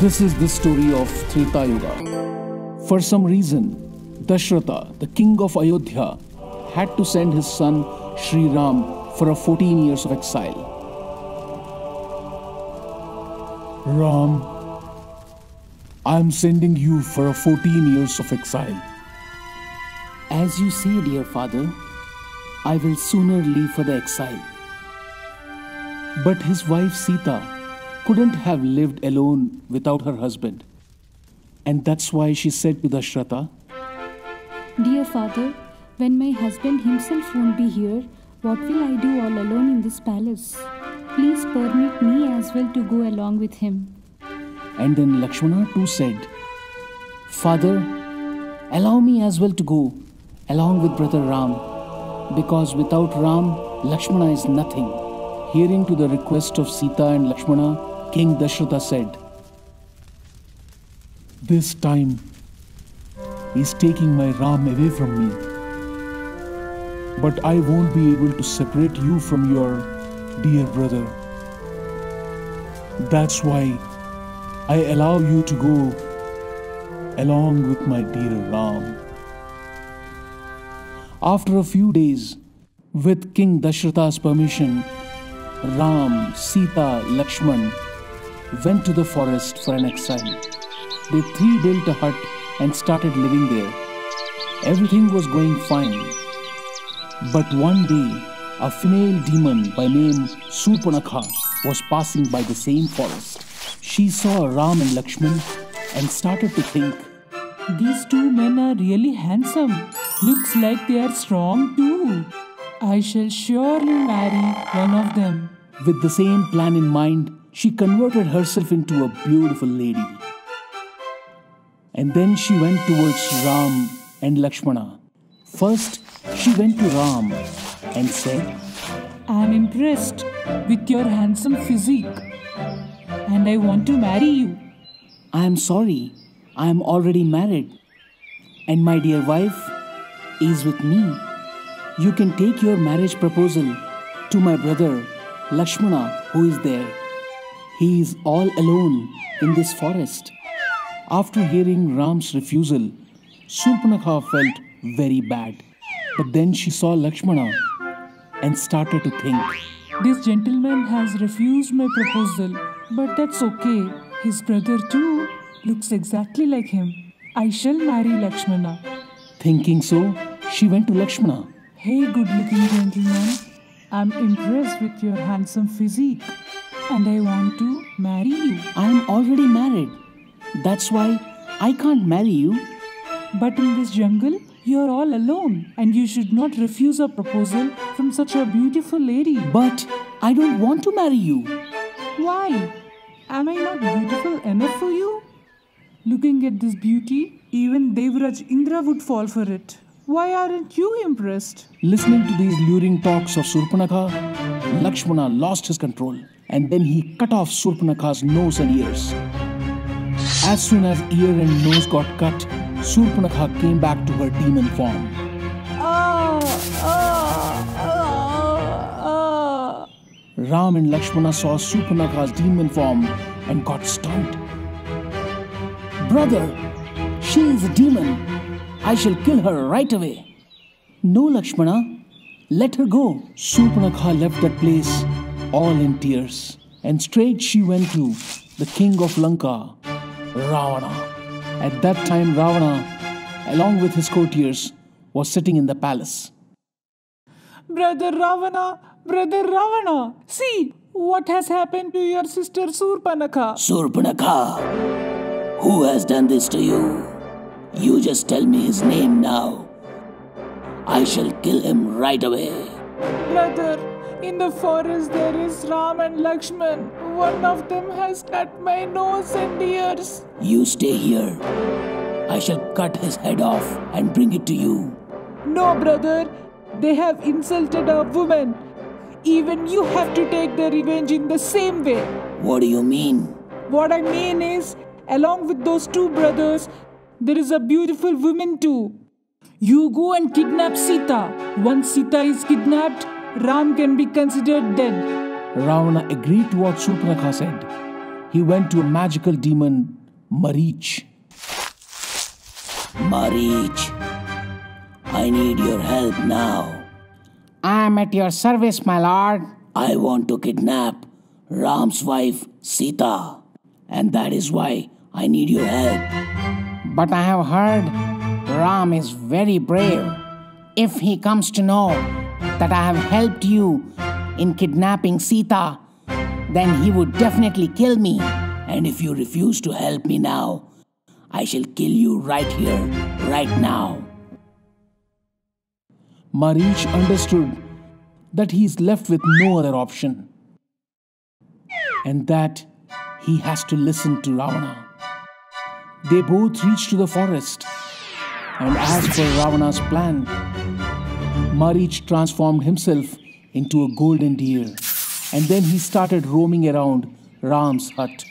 This is the story of Treta Yuga. For some reason, Dashratha, the king of Ayodhya, had to send his son Sri Ram for a 14 years of exile. Ram, I am sending you for a 14 years of exile. As you say, dear father, I will sooner leave for the exile. But his wife Sita couldn't have lived alone without her husband. And that's why she said to Dashratha, Dear father, when my husband himself won't be here, what will I do all alone in this palace? Please permit me as well to go along with him. And then Lakshmana too said, Father, allow me as well to go, along with brother Ram, because without Ram, Lakshmana is nothing. Hearing to the request of Sita and Lakshmana, King Dashratha said, This time, he's taking my Ram away from me. But I won't be able to separate you from your dear brother. That's why I allow you to go along with my dear Ram. After a few days, with King Dashratha's permission, Ram, Sita, Lakshman went to the forest for an exile. They three built a hut and started living there. Everything was going fine. But one day, a female demon by name Surpanakha was passing by the same forest. She saw Ram and Lakshman and started to think, These two men are really handsome. Looks like they are strong too. I shall surely marry one of them. With the same plan in mind, she converted herself into a beautiful lady. And then she went towards Ram and Lakshmana. First, she went to Ram and said, I am impressed with your handsome physique and I want to marry you. I am sorry, I am already married, and my dear wife is with me. You can take your marriage proposal to my brother Lakshmana, who is there. He is all alone in this forest. After hearing Ram's refusal, Surpanakha felt very bad. But then she saw Lakshmana and started to think. This gentleman has refused my proposal, but that's okay. His brother too looks exactly like him. I shall marry Lakshmana. Thinking so, she went to Lakshmana. Hey, good looking gentleman. I'm impressed with your handsome physique and I want to marry you. I am already married. That's why I can't marry you. But in this jungle, you're all alone and you should not refuse a proposal from such a beautiful lady. But I don't want to marry you. Why? Am I not beautiful enough for you? Looking at this beauty, even Devraj Indra would fall for it. Why aren't you impressed? Listening to these luring talks of Surpanakha, Lakshmana lost his control and then he cut off Surpanakha's nose and ears. As soon as ear and nose got cut, Surpanakha came back to her demon form. Ah, ah, ah. Ram and Lakshmana saw Surpanakha's demon form and got stunned. Brother, she is a demon. I shall kill her right away. No, Lakshmana, let her go. Surpanakha left that place all in tears, and straight she went to the king of Lanka, Ravana. At that time, Ravana, along with his courtiers, was sitting in the palace. Brother Ravana, brother Ravana, see what has happened to your sister Surpanakha. Surpanakha, who has done this to you? You just tell me his name now. I shall kill him right away. Brother, in the forest there is Ram and Lakshman. One of them has cut my nose and ears. You stay here. I shall cut his head off and bring it to you. No, brother, they have insulted a woman. Even you have to take the revenge in the same way. What do you mean? What I mean is, along with those two brothers, there is a beautiful woman too. You go and kidnap Sita. Once Sita is kidnapped, Ram can be considered dead. Ravana agreed to what Surpanakha said. he went to a magical demon, Marich. Marich, I need your help now. I am at your service, my lord. I want to kidnap Ram's wife, Sita, and that is why I need your help. But I have heard Ram is very brave. If he comes to know that I have helped you in kidnapping Sita, then he would definitely kill me. And if you refuse to help me now, I shall kill you right here, right now. Marich understood that he is left with no other option and that he has to listen to Ravana. They both reach to the forest, and as per Ravana's plan, Marich transformed himself into a golden deer, and then he started roaming around Ram's hut.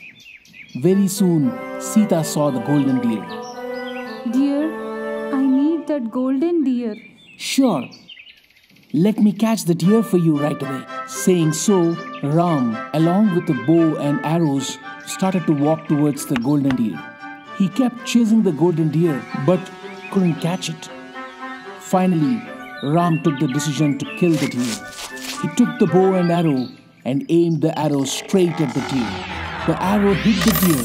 Very soon, Sita saw the golden deer. Dear, I need that golden deer. Sure, let me catch the deer for you right away. Saying so, Ram, along with the bow and arrows, started to walk towards the golden deer. He kept chasing the golden deer but couldn't catch it. Finally, Ram took the decision to kill the deer. He took the bow and arrow and aimed the arrow straight at the deer. The arrow hit the deer,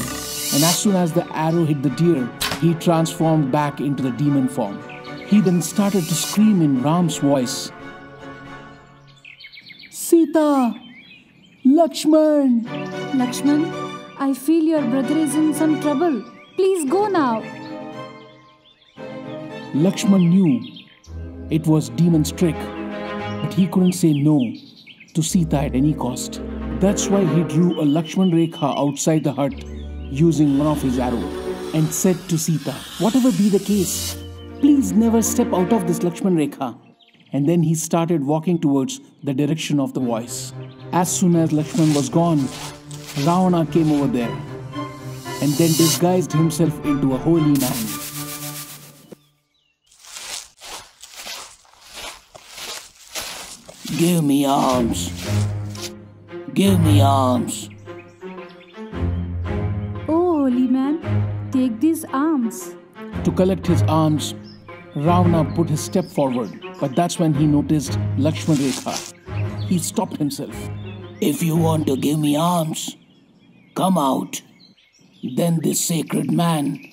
and as soon as the arrow hit the deer, he transformed back into the demon form. He then started to scream in Ram's voice Sita! Lakshman! Lakshman, I feel your brother is in some trouble. Please go now. Lakshman knew it was demon's trick, but he couldn't say no to Sita at any cost. That's why he drew a Lakshman Rekha outside the hut using one of his arrows and said to Sita, Whatever be the case, please never step out of this Lakshman Rekha. And then he started walking towards the direction of the voice. As soon as Lakshman was gone, Ravana came over there and then disguised himself into a holy man. Give me arms. Give me arms. Oh, holy man, take these arms. To collect his arms, Ravana put his step forward, but that's when he noticed Lakshman Rekha. He stopped himself. If you want to give me arms, come out. Then this sacred man,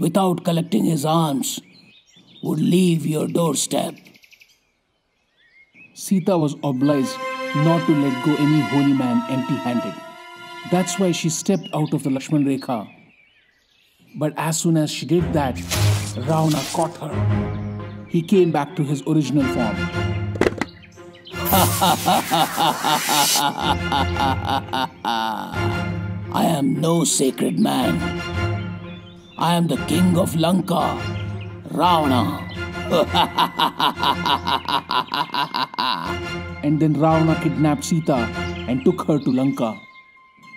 without collecting his arms, would leave your doorstep. Sita was obliged not to let go any holy man empty handed. That's why she stepped out of the Lakshman Rekha. But as soon as she did that, Ravana caught her. He came back to his original form. I am no sacred man. I am the king of Lanka, Ravana. And then Ravana kidnapped Sita and took her to Lanka.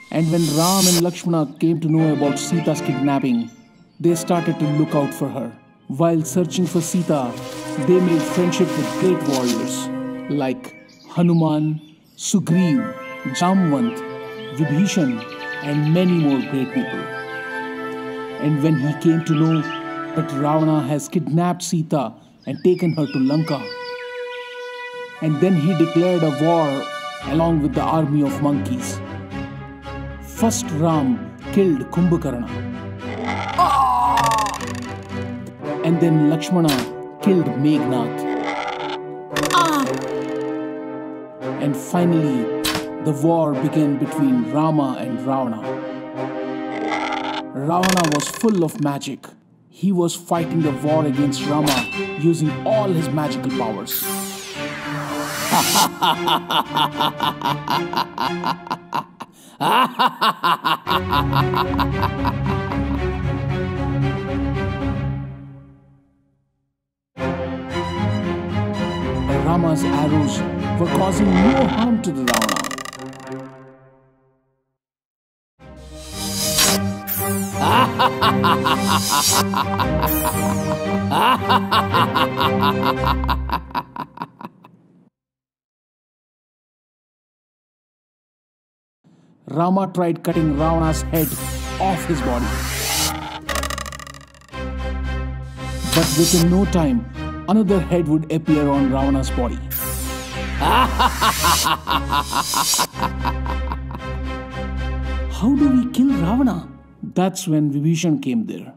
And when Ram and Lakshmana came to know about Sita's kidnapping, they started to look out for her. While searching for Sita, they made friendship with great warriors like Hanuman, Sugriv, Jamwant, Vibhishan, and many more great people. And when he came to know that Ravana has kidnapped Sita and taken her to Lanka, and then he declared a war along with the army of monkeys. First Ram killed Kumbhakarna. And then Lakshmana killed Meghnad. Ah! And finally, the war began between Rama and Ravana. Ravana was full of magic. He was fighting the war against Rama using all his magical powers. Rama's arrows were causing no harm to the Ravana. Rama tried cutting Ravana's head off his body. But within no time, another head would appear on Ravana's body. How do we kill Ravana? That's when Vibhishan came there.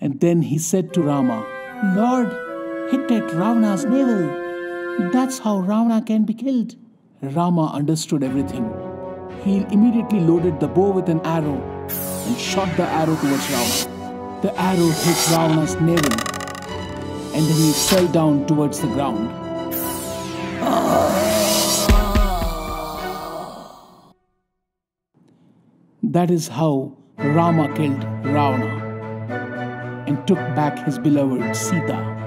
And then he said to Rama, Lord, hit at Ravana's navel. That's how Ravana can be killed. Rama understood everything. He immediately loaded the bow with an arrow and shot the arrow towards Ravana. The arrow hit Ravana's navel and then he fell down towards the ground. That is how Rama killed Ravana and took back his beloved Sita.